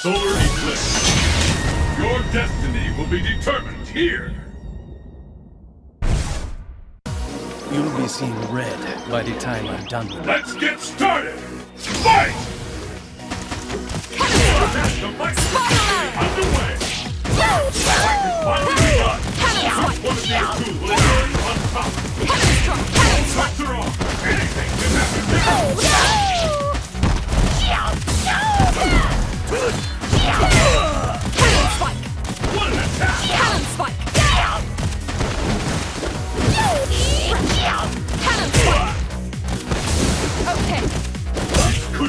Solar Eclipse. Your destiny will be determined here. You'll be seeing red by the time I'm done with it. Let's get started! Fight! Underway! One of these two will on top! After all!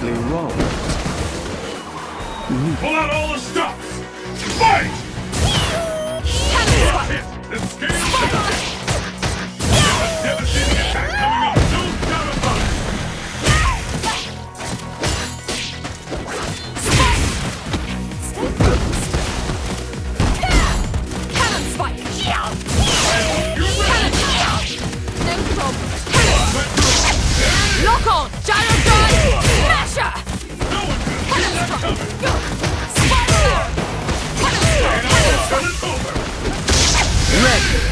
wrong. Mm-hmm. Pull out all the stops! Fight! Cannon Spike! Escape! Ready.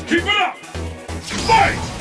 Keep it up! Fight!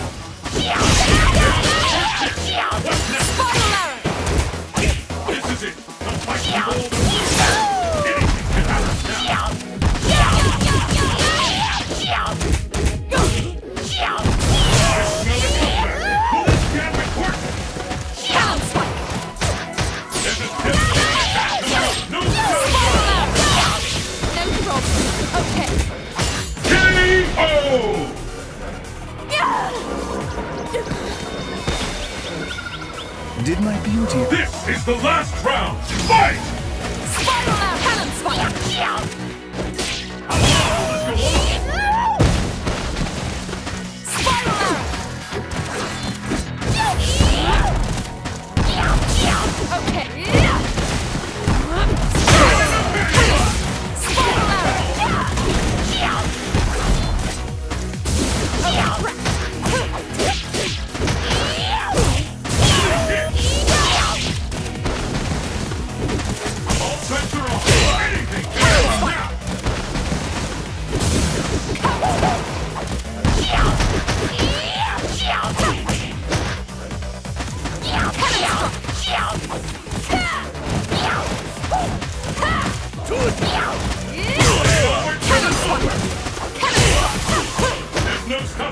Did my beauty... This is the last round! Fight!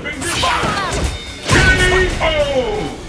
Jumping to fire! K.O.